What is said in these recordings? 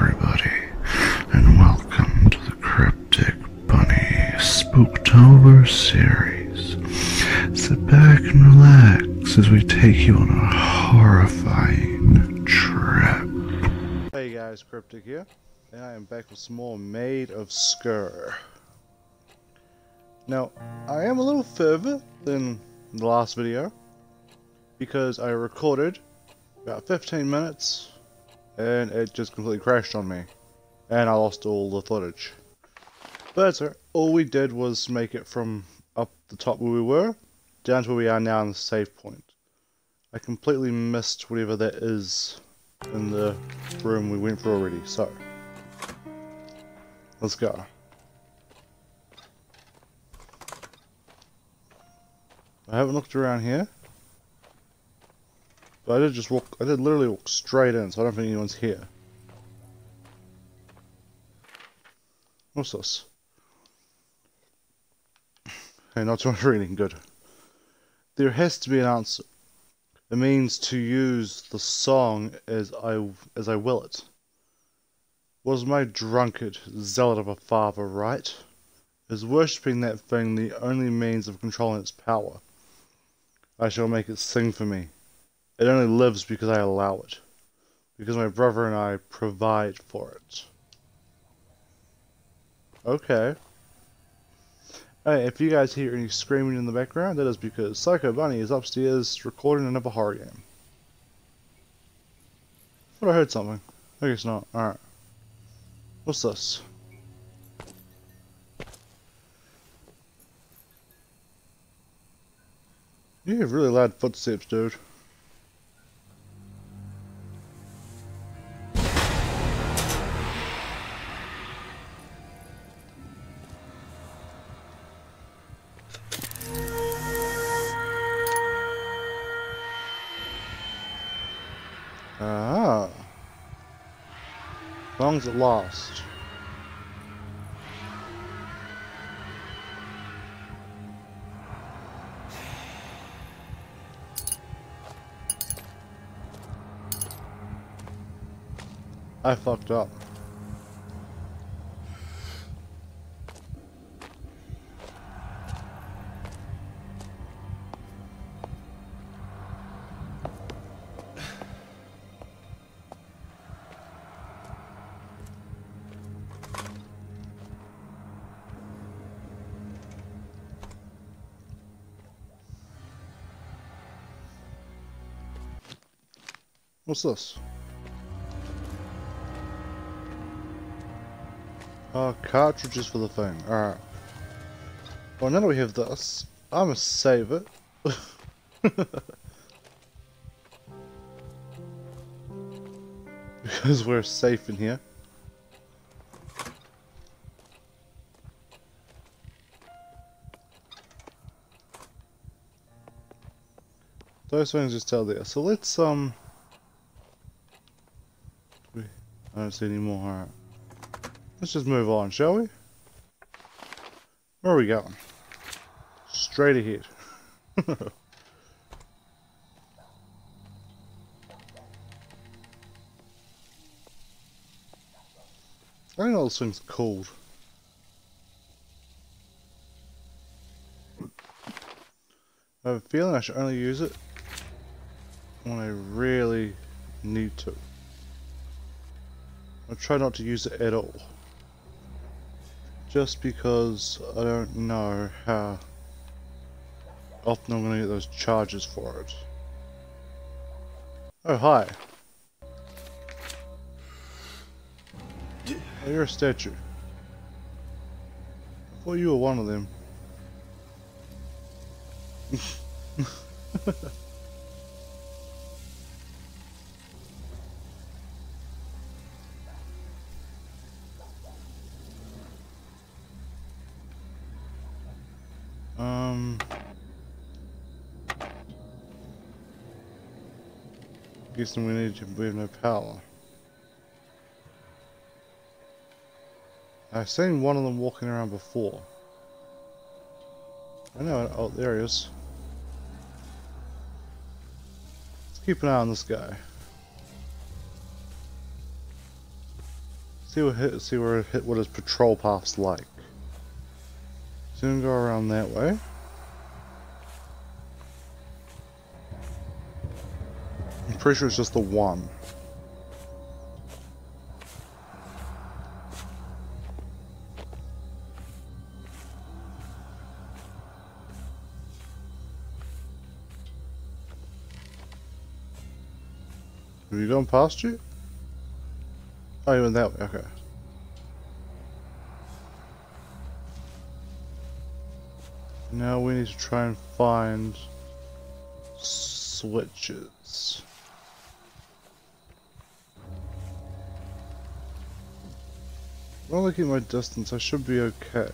everybody, and welcome to the Cryptic Bunny Spooktober series. Sit back and relax as we take you on a horrifying trip. Hey guys, Cryptic here, and I am back with some more Maid of Sker. Now, I am a little further than the last video, because I recorded about 15 minutes, and it just completely crashed on me, and I lost all the footage. But that's it, all we did was make it from up the top where we were, down to where we are now in the save point. I completely missed whatever that is in the room we went through already, so let's go. I haven't looked around here. But I did just walk I did literally walk straight in, so I don't think anyone's here. What's this? Hey, not much reading, good. There has to be an answer. It means to use the song as I as I will it. Was my drunkard zealot of a father right? Is worshipping that thing the only means of controlling its power? I shall make it sing for me. It only lives because I allow it. Because my brother and I provide for it. Okay. Hey, if you guys hear any screaming in the background, that is because Psycho Bunny is upstairs recording another horror game. Thought I heard something. I guess not. Alright. What's this? You have really loud footsteps, dude. It lost. I fucked up. What's this? Uh, cartridges for the thing. Alright. Well, now that we have this, I'm gonna save it. because we're safe in here. Those things just tell there. So let's, um... I don't see any more, alright. Let's just move on, shall we? Where are we going? Straight ahead. I don't know this thing's called. I have a feeling I should only use it when I really need to. I'll try not to use it at all just because I don't know how often I'm going to get those charges for it. Oh, hi. Oh, you're a statue. I thought you were one of them. Um. Guessing we need to. Have no power. I've seen one of them walking around before. I know. Oh, there he is. Let's keep an eye on this guy. see what see where hit what his patrol path's like. So we go around that way. I'm pretty sure it's just the one. Have you gone past you? Oh, you went that way, okay. Now we need to try and find switches. Well, looking at my distance, I should be okay.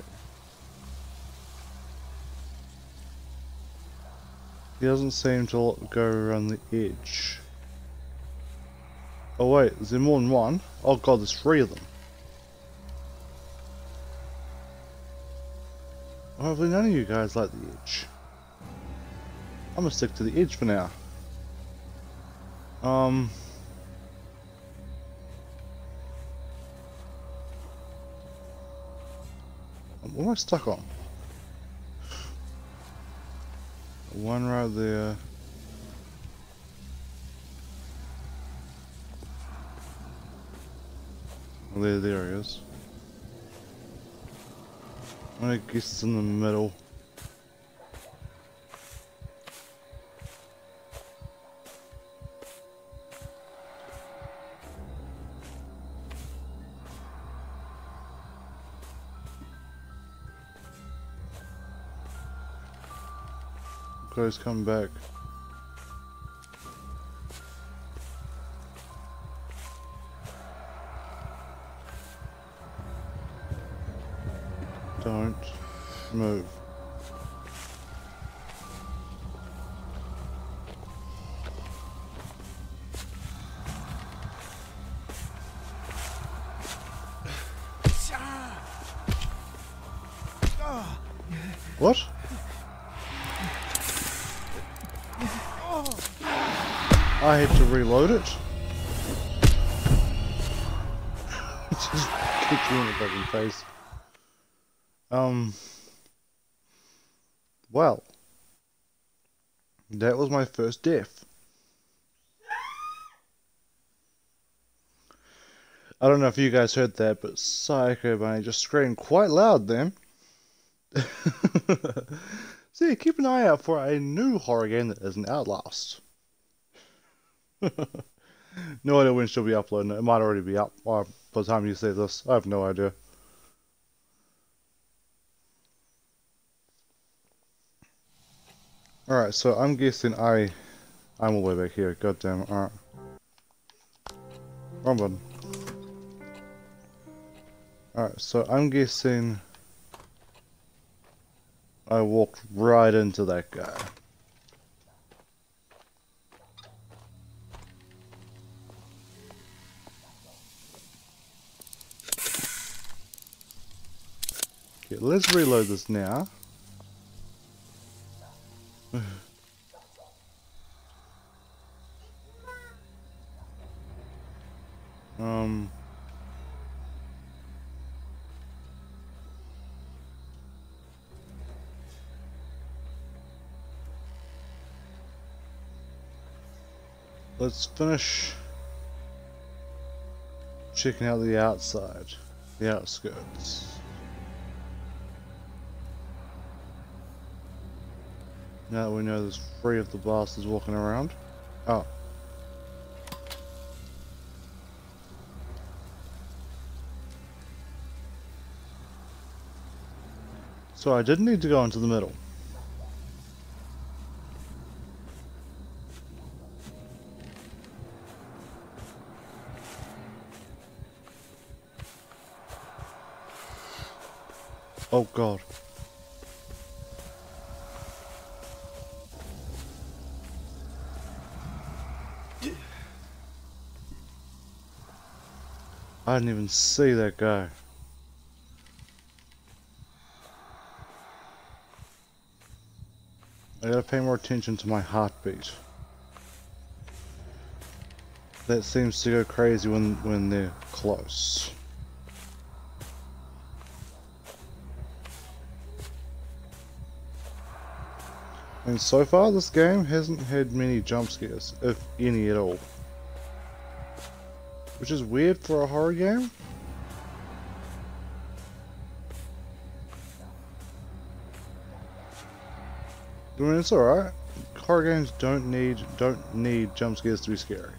He doesn't seem to go around the edge. Oh wait, is there more than one? Oh god, there's three of them. Hopefully none of you guys like the edge. I'm gonna stick to the edge for now. Um... What am I stuck on? One right there. There, there he is. I guess it's in the middle. Guys, come back. Don't move. My first death. I don't know if you guys heard that, but Psycho Bunny just screamed quite loud then. See, keep an eye out for a new horror game that isn't Outlast. no idea when she'll be uploading it. It might already be up by the time you see this. I have no idea. Alright, so I'm guessing I... I'm all the way back here. God damn it. Alright. Wrong button. Alright, so I'm guessing... I walked right into that guy. Okay, let's reload this now. Um... Let's finish checking out the outside, the outskirts. Now that we know there's three of the bastards walking around. Oh. So I didn't need to go into the middle. I didn't even see that guy. I gotta pay more attention to my heartbeat. That seems to go crazy when, when they're close. And so far this game hasn't had many jump scares, if any at all. Which is weird for a horror game. I mean, it's alright. Horror games don't need don't need jump scares to be scary.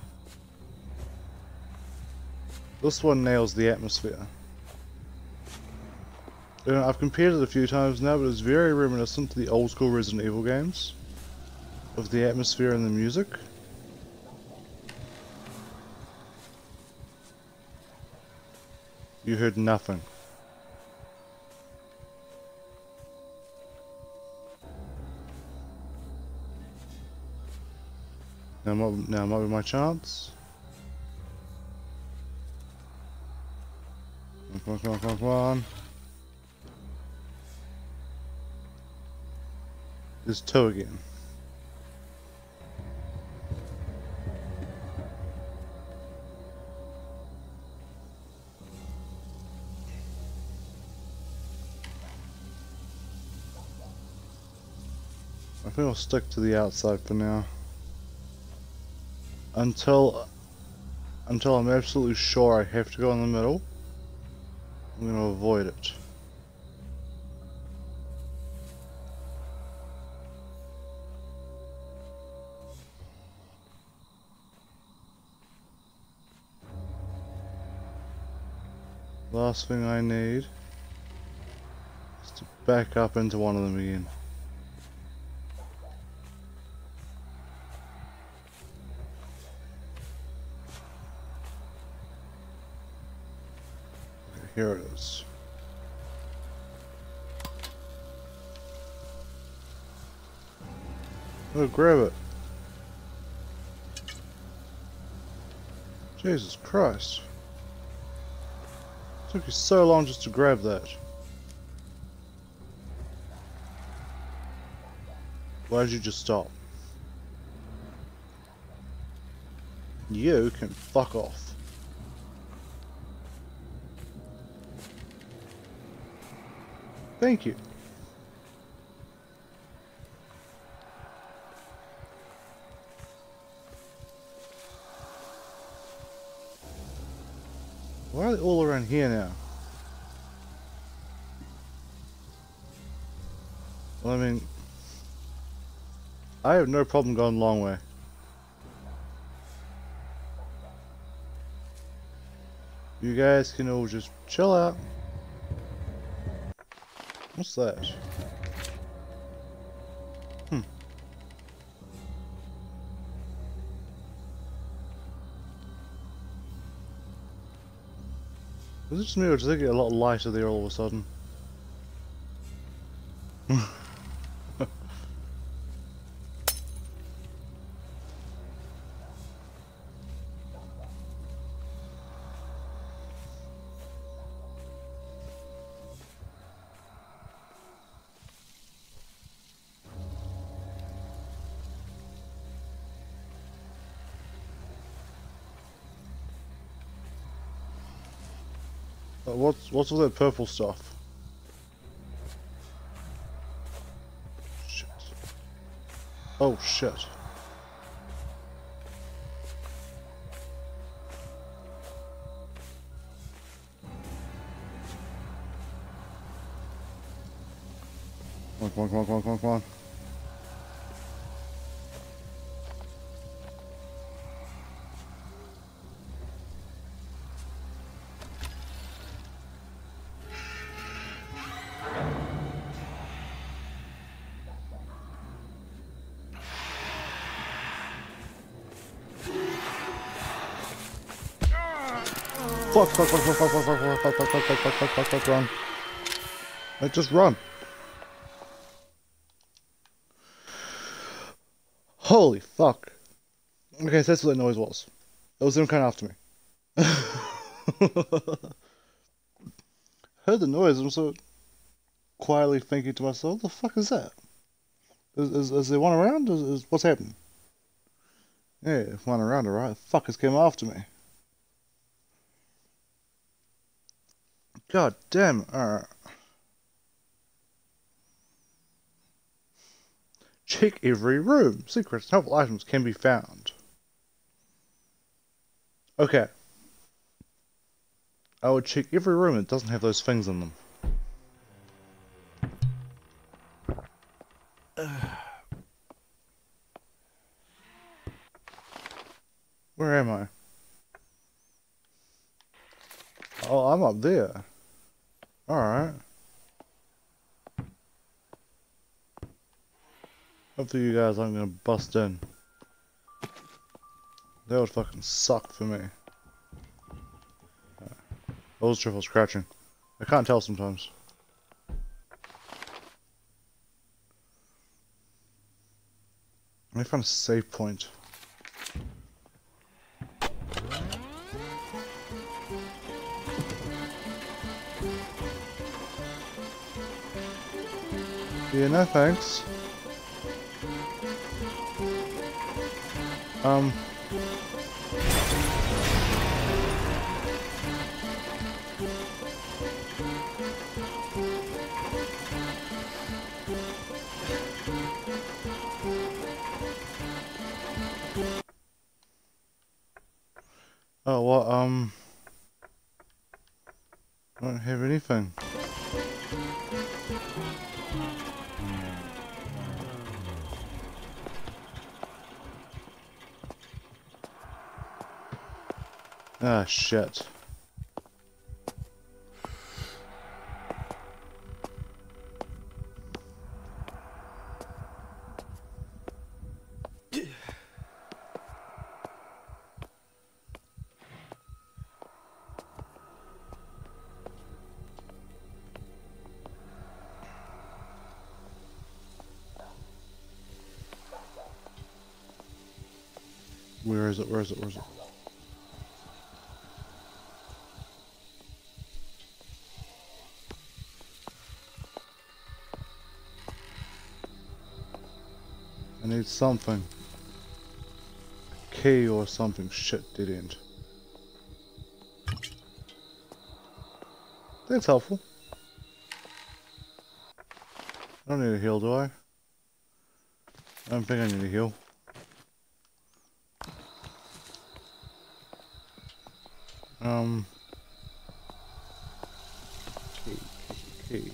This one nails the atmosphere. I've compared it a few times now, but it's very reminiscent to the old school Resident Evil games. Of the atmosphere and the music. You heard nothing. Now now might be my chance. Come on, come on, come on, again. I'll stick to the outside for now. Until until I'm absolutely sure I have to go in the middle. I'm going to avoid it. Last thing I need is to back up into one of them again. Here it is. Oh, grab it. Jesus Christ. It took you so long just to grab that. Why did you just stop? You can fuck off. Thank you. Why are they all around here now? Well, I mean, I have no problem going long way. You guys can all just chill out. What's that? It just me or did it get a lot lighter there all of a sudden? What's what's all that purple stuff? Shit. Oh shit. Come on, come on, come on, come on, come on, Fuck, fuck, fuck, fuck, fuck, fuck, fuck, fuck, fuck, fuck, fuck, fuck, fuck, fuck, fuck, run. Like, just run. Holy fuck. Okay, so that's what that noise was. It was them of after me. Heard the noise, I'm so quietly thinking to myself, the fuck is that? Is, is, is there one around? Is, is, what's happening? Yeah, one around, alright. Fuckers came after me. God damn. Alright. Check every room. Secrets and helpful items can be found. Okay. I would check every room that doesn't have those things in them. Where am I? Oh, I'm up there. Alright. Hopefully you guys aren't gonna bust in. That would fucking suck for me. Those triple scratching. I can't tell sometimes. I found a save point. Yeah, no thanks. Um. Shit. Where is it? Where is it? Where is it? Need something. Key or something. Shit, end. That's helpful. I don't need a heal, do I? I don't think I need a heal. Um. Key, key, key.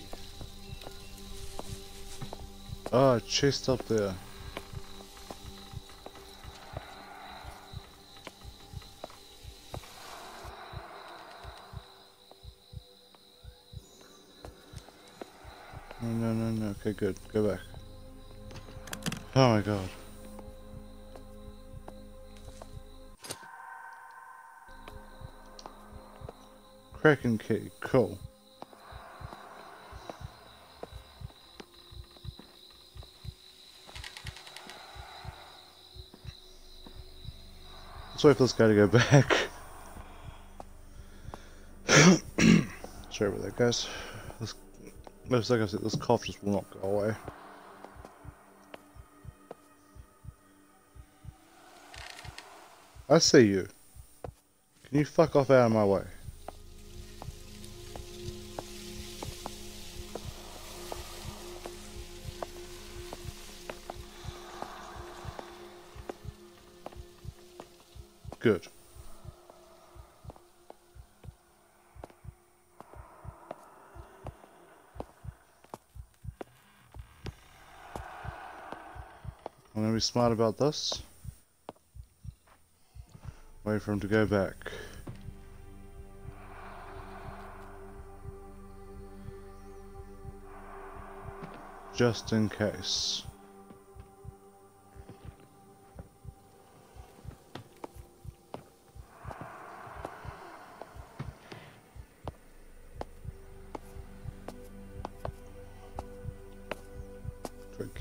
Ah, chest up there. Good. Go back. Oh my god. Kraken key. Cool. Let's wait for this guy to go back. Sorry about that, guys. Most like I said, this cough just will not go away. I see you. Can you fuck off out of my way? Good. Smart about this. Wait for him to go back. Just in case.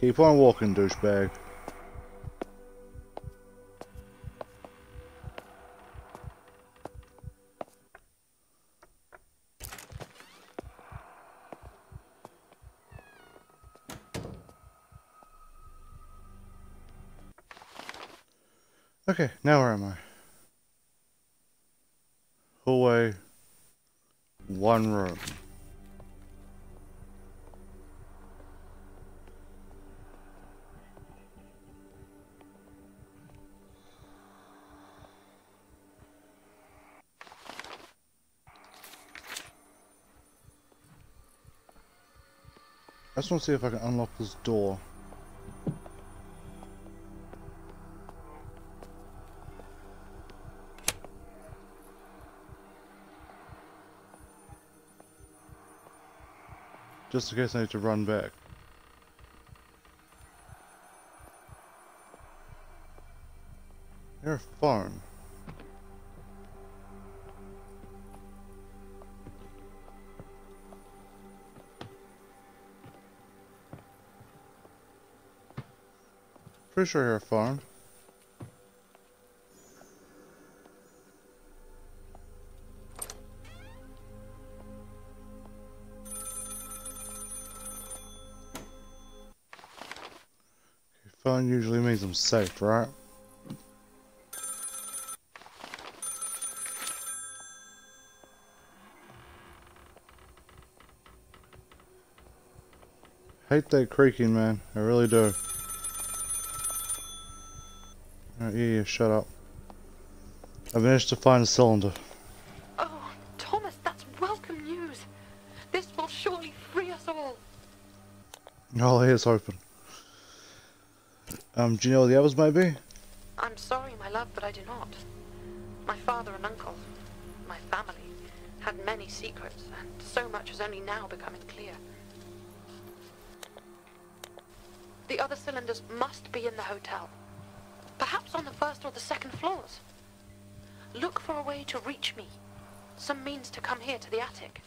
Keep on walking, douchebag. hallway, one room. I just want to see if I can unlock this door. Just in case I need to run back. A phone. Pretty sure you're a farm. I'm safe, right? Hate that creaking, man. I really do. Right, yeah, yeah, shut up. I managed to find a cylinder. Oh, Thomas, that's welcome news. This will surely free us all. Oh, here's hoping. Um, do you know where the others might be? I'm sorry, my love, but I do not. My father and uncle, my family, had many secrets, and so much is only now becoming clear. The other cylinders must be in the hotel. Perhaps on the first or the second floors. Look for a way to reach me. Some means to come here to the attic.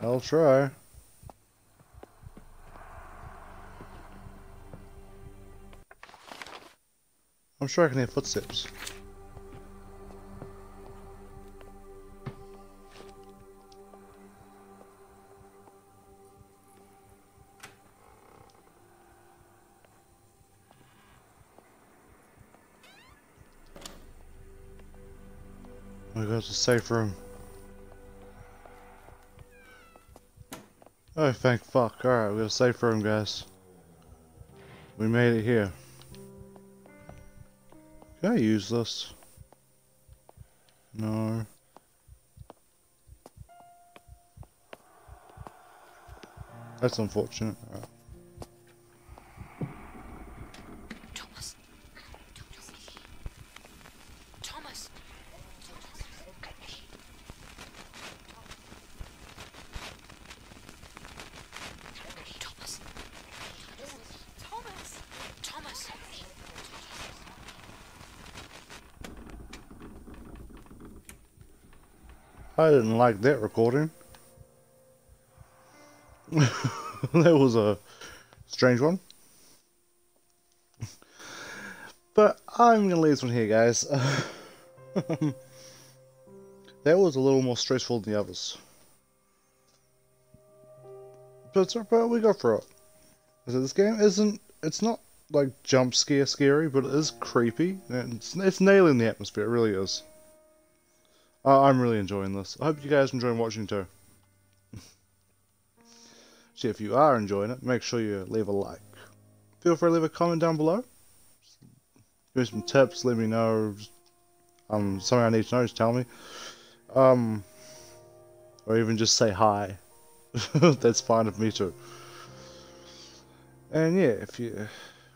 I'll try. I'm sure I can hear footsteps. Oh it's a safe room. Oh, thank fuck. Alright, we got a safe room, guys. We made it here. Can I use this? No. That's unfortunate. Thomas. Thomas. Thomas. Thomas. Thomas. I didn't like that recording. that was a strange one. But I'm going to leave this one here, guys. that was a little more stressful than the others. But, but we got through it. So this game isn't, it's not like jump scare scary, but it is creepy. It's, it's nailing the atmosphere, it really is. Uh, I'm really enjoying this. I hope you guys enjoy watching too. so if you are enjoying it, make sure you leave a like. Feel free to leave a comment down below. Give me some tips, let me know. Um, something I need to know, just tell me. Um, or even just say hi. That's fine with me too. And yeah, if you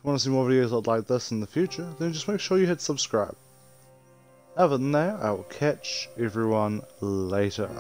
want to see more videos like this in the future, then just make sure you hit subscribe. Other than that, I will catch everyone later.